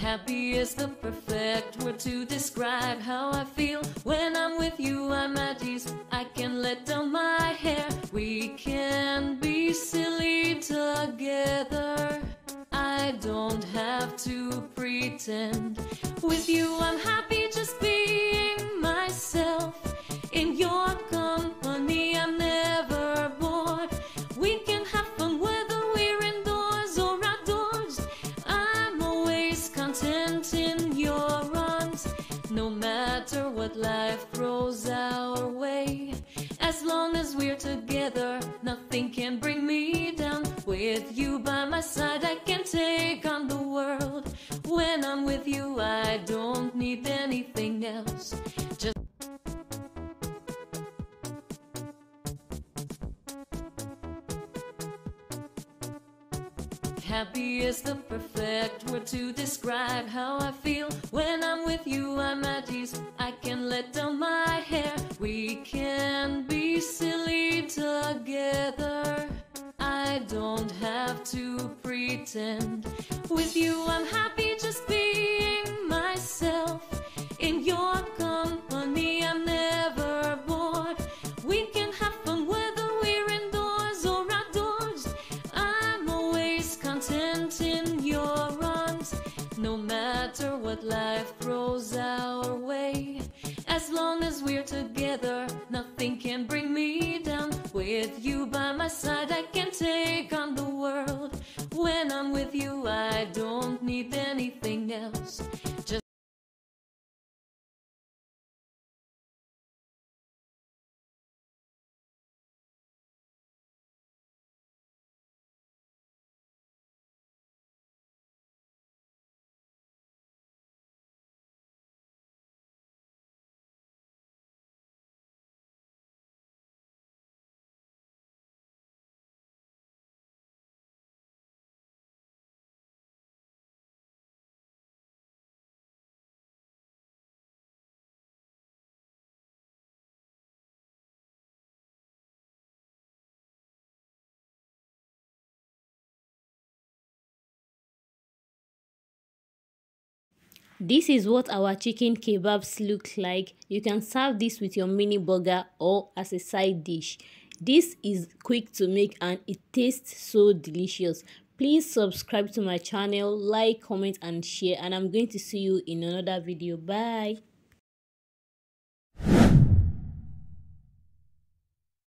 Happy is the perfect word to describe how I feel when I'm with you. I'm at ease. I can let down my hair. We can be silly together. I don't have to pretend. With you, I'm happy what life throws our way. As long as we're together, nothing can bring me down. With you by my side, I can take on the world. When I'm with you, I don't need anything else. Just Happy is the perfect word to describe how I feel when I'm with you. I'm at ease. I can let down my hair. We can be silly together. I don't have to pretend. With you, I'm happy just being myself. In your no matter what life throws our way. As long as we're together, nothing can bring me down. With you by my side, I can take on the world. When I'm with you, I don't need anything else. This is what our chicken kebabs look like. You can serve this with your mini burger or as a side dish. This is quick to make and it tastes so delicious. Please subscribe to my channel, like, comment and share and I'm going to see you in another video. Bye.